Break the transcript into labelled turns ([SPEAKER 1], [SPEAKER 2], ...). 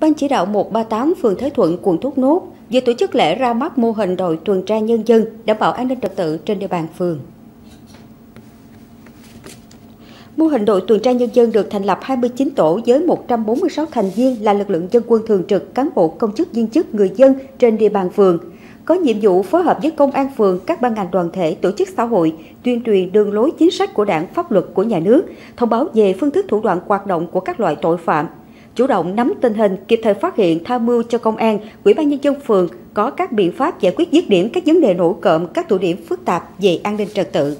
[SPEAKER 1] Ban chỉ đạo 138 phường Thế Thuận, quận Thốt Nốt vừa tổ chức lễ ra mắt mô hình đội tuần tra nhân dân đảm bảo an ninh trật tự trên địa bàn phường. Mô hình đội tuần tra nhân dân được thành lập 29 tổ với 146 thành viên là lực lượng dân quân thường trực, cán bộ, công chức, viên chức, người dân trên địa bàn phường. Có nhiệm vụ phối hợp với công an phường, các ban ngành đoàn thể, tổ chức xã hội, tuyên truyền đường lối chính sách của đảng, pháp luật của nhà nước, thông báo về phương thức thủ đoạn hoạt động của các loại tội phạm, chủ động nắm tình hình, kịp thời phát hiện, tham mưu cho công an, ủy ban nhân dân phường có các biện pháp giải quyết dứt điểm các vấn đề nổi cộm, các tụ điểm phức tạp về an ninh trật tự.